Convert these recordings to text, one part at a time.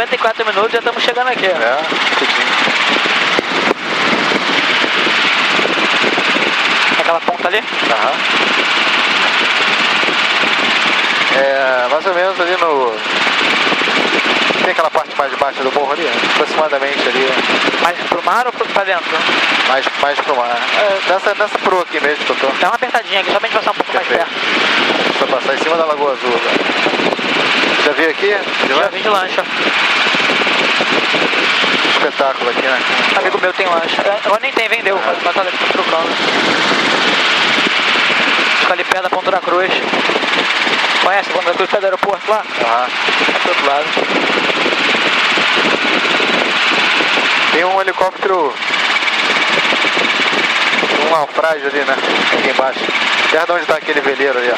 54 minutos, já estamos chegando aqui. ó. É, tudinho. Aquela ponta ali. Aham. É, mais ou menos ali no... Tem aquela parte mais baixa do morro ali? Aproximadamente ali, pro mar ou pra dentro? mais, mais pro mar. É, nessa, nessa proa aqui mesmo tô. Dá uma apertadinha aqui, só pra gente passar um pouco mais Perfeito. perto. Pra passar em cima da Lagoa Azul. Né? Já viu aqui? Já vim de lancha. Espetáculo aqui, né? Amigo meu tem lancha. É, Agora nem tem, vendeu. Ah. Mas tá trocando. Fica ali perto da Ponta da Cruz. Conhece a Ponta da Cruz, perto do aeroporto lá? Aham. É pro outro lado. Tem um helicóptero. Um naufrágio ali, né? Aqui embaixo. Perto de onde tá aquele veleiro ali, ó.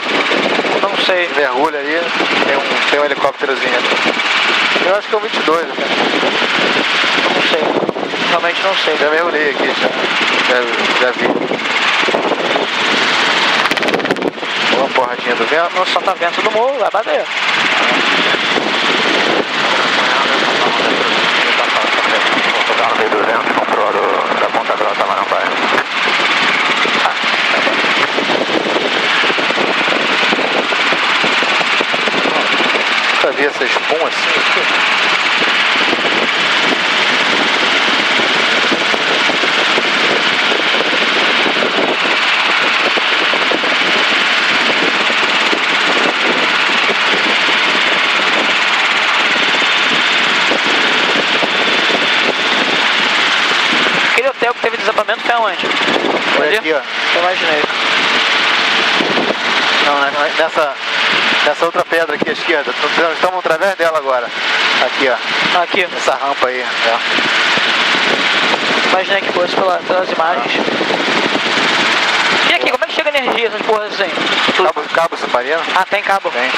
Não sei. Mergulha ali, tem um, tem um helicópterozinho ali. Eu acho que é o 22, né? Não sei. Realmente não sei. Já mergulhei aqui, já. Já, já vi. Uma porradinha do vento. Não só tá vento do morro, vai bater. Carro do vento, comprou do, da Ponta Grossa Marambaia. Nunca vi essa espuma assim aqui. Aquele hotel que teve Foi Ali? aqui, ó. Eu imaginei. Não, né, nessa, nessa outra pedra aqui à esquerda. Estamos através dela agora. Aqui, ó. Aqui. Essa rampa aí. ó. Imaginei que fosse pela- pelas imagens. E aqui, como é que chega energia essas porras assim? Cabo, cabo submarino? Ah, tem cabo. Tem.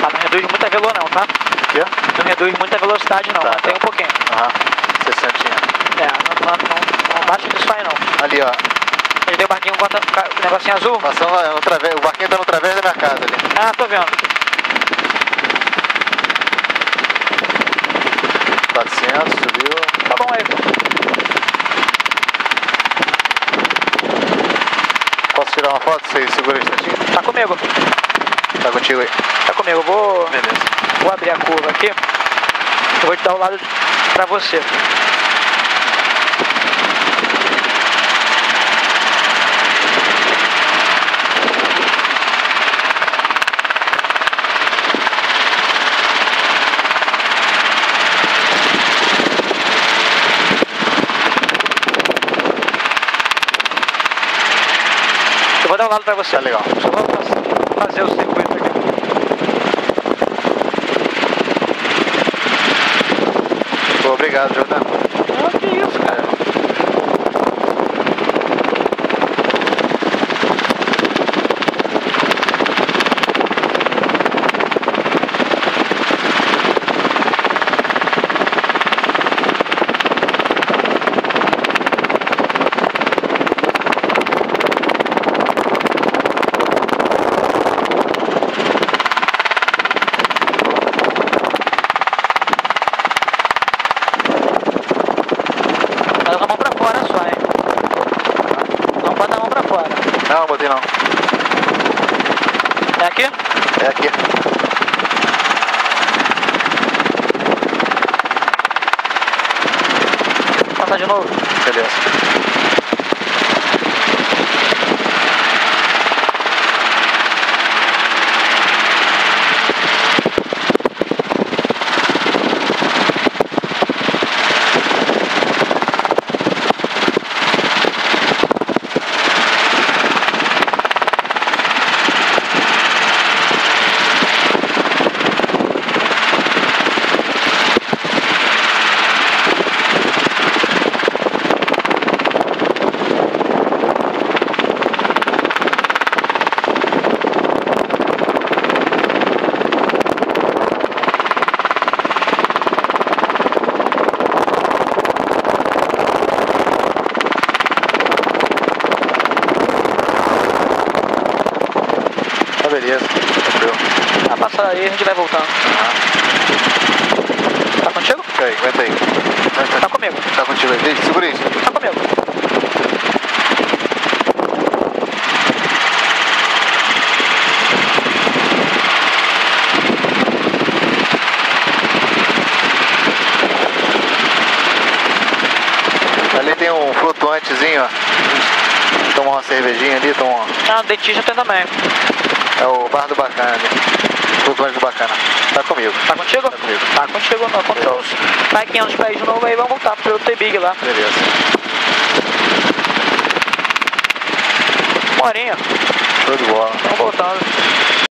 Tá, não velo não, tá? Ó. Não reduz muita velocidade não, Tá, mas tem tá. um pouquinho. Aham. 60. É, não, não, não, não bate nisso aí não. Ali, ó. Ele tem o barquinho com o negocinho azul? Passando lá no través, o barquinho tá no través da minha casa ali. Ah, tô vendo. 400, subiu. Tá bom aí. Posso tirar uma foto? Você segura um instantinho? Tá comigo. Tá contigo aí. Tá comigo. Eu vou, Beleza. vou abrir a curva aqui. Eu vou te dar o lado pra você. Eu vou dar o lado pra você. Tá legal. Só vou fa- fazer o circuito aqui. Pô, obrigado, Jordan. Ah, que isso, cara. Mas com a mão pra fora só, hein? Não bota a mão pra fora. Não, botei não. É aqui? É aqui. Passar de novo. Beleza. Passar aí, a gente vai voltando. Tá contigo? Aí, aguenta aí. Aguenta. Tá comigo. Tá contigo aí. Segura isso. Tá comigo. Ali tem um flutuantezinho, ó. Toma uma cervejinha ali, toma uma... Ah, o dentista tem também. É o bar do bacana ali. Flutuante do bacana. Tá comigo. Tá contigo? Tá comigo. Tá contigo, não. Controls. Vai 500 pés de novo aí, vamos voltar pro T-Big lá. Beleza. Show de bola. Vamos voltando.